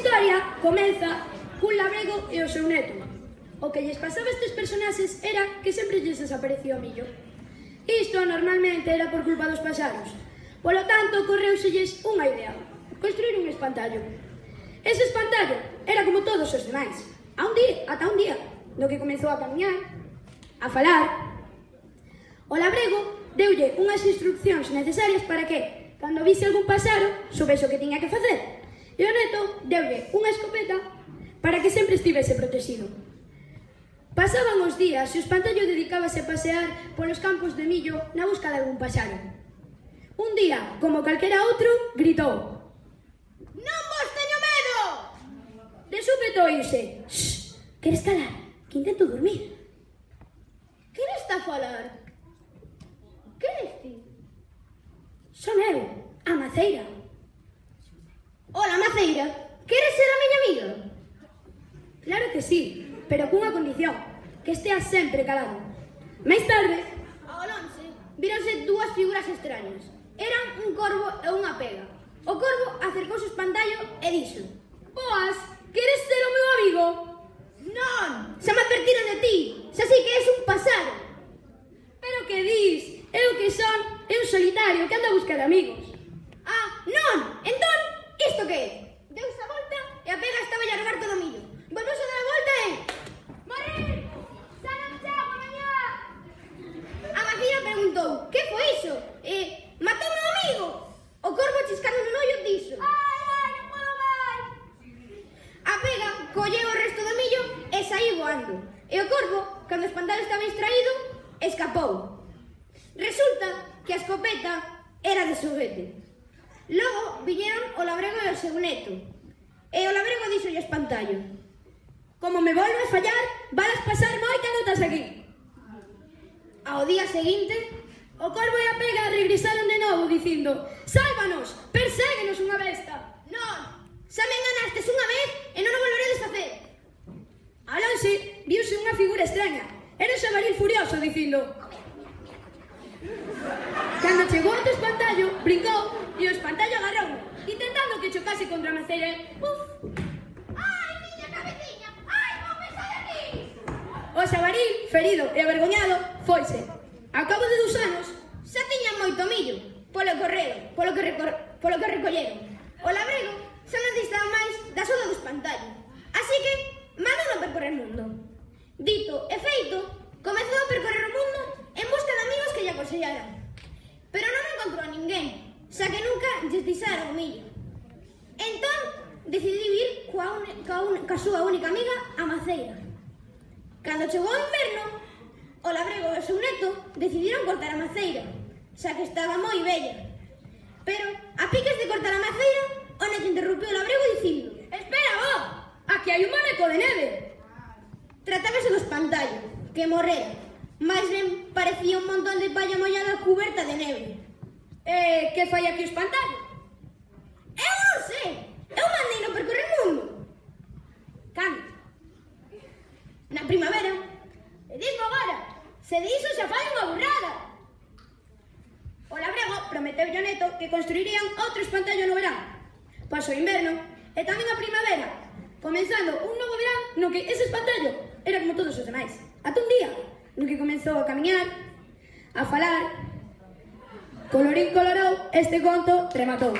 historia comeza cun labrego e o seu neto. O que lles pasaba a estes personaxes era que sempre lles desaparecía o millo. Isto normalmente era por culpa dos pasaros. Polo tanto, correuselles unha idea. Construir un espantallo. Ese espantallo era como todos os demais. A un día, ata un día, no que comezou a camiñar, a falar. O labrego deulle unhas instruccións necesarias para que, cando vise algún pasaro, soubese o que tiña que facer. E o neto deulle unha escopeta para que sempre estivese protegido. Pasaban os días e o espantallo dedicábase a pasear polos campos de millo na busca de algún paxaro. Un día, como calquera outro, gritou Non vos teño medo! De súpeto oíse Shh, queres calar? Que intento dormir. Queres está a falar? Queres ti? Son eu, a maceira. Ola, Maceira, queres ser a miña amiga? Claro que sí, pero cunha condición, que esteas sempre calado. Mais tarde, ao lonxe, víronse dúas figuras extrañas. Eran un corvo e unha pega. O corvo acercouse o espantallo e dixo Boas, queres ser o meu amigo? Non, xa me advertiron de ti, xa sei que és un pasado. Pero que dis? Eu que son, eu solitario, que ando a buscar amigos. Ah, non, entón isto que é? Deus a volta e a pega estaba a robar todo o millo. Volvose a dar ah, eh, a volta e... Morir! Xa non chego mañá! A vacina preguntou, que foi iso? E... Matou meu amigo! O corvo chiscando no ollo dixo. Ai, ai, non podo máis! A pega colleu o resto do millo e saiu voando. E o corvo, cando espantado estaba distraído, escapou. Resulta que a escopeta era de xoguete. Logo viñeron o labrego e o seu neto. E o labrego dixo o espantallo. Como me volves fallar, vas pasar moitas notas aquí. Ao día seguinte, o corvo e a pega regresaron de novo dicindo Sálvanos, perséguenos unha besta. Non, xa me enganastes unha vez e non o volveredes facer. Alonso viuse unha figura extraña. Era o xabaril furioso dicindo Cando chegou a cando chocase contra ¿eh? a maceira, Uf. Ai, miña cabeciña! Ai, voume sair aquí! O xabarí, ferido e avergoñado, foise. Ao cabo de dous anos, xa tiñan moito millo, polo correo, polo que, recor polo que recolleron. O labrego xa non distaba máis da soda dos pantallos. Así que, mandou a percorrer mundo. Dito e feito, comezou a percorrer o mundo en busca de amigos que lle aconsellaran. Pero non encontrou a ninguén, xa que nunca lles dixaron o millo. Entón, decidiu ir coa, un, coa, un, coa súa única amiga a Maceira. Cando chegou o inverno, o labrego e o seu neto decidiron cortar a Maceira, xa que estaba moi bella. Pero, a piques de cortar a Maceira, o neto interrumpiu o labrego dicindo Espera, vó, aquí hai un maneco de neve. Tratábase do espantallo, que morrera, Mais ben parecía un montón de palla mollada cuberta de neve. Eh, que fai aquí o espantallo? na primavera. E dismo agora, se diso xa fai unha burrada. O labrego prometeu ao neto que construirían outro espantallo no verán. Pasou o inverno e tamén a primavera, comenzando un novo verán no que ese espantallo era como todos os demais. Ata un día no que comenzou a camiñar, a falar, colorín colorou, este conto rematou.